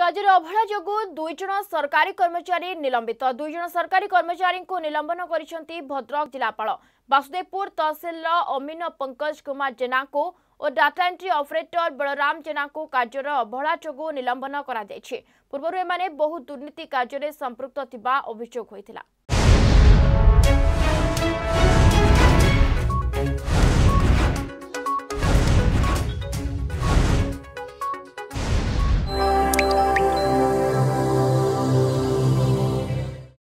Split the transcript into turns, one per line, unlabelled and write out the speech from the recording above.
কাজের অবহেলা যোগ দুই জন সরকারি কর্মচারী নিলম্বিত দুই জন সরকারি কর্মচারী নিলম্বন করেছেন ভদ্রক জেলাপাল বাসুদেবপুর তহসিলর অমিন পঙ্কজ কুমার জেনা ও data entry operator Balaram Jena কার্যর অবহেলা যোগ নিলম্বন করা পূর্বর এমানে বহু দুর্নীতি কার্যের সম্পৃক্ত থাকা অভিযোগ হয়েছিল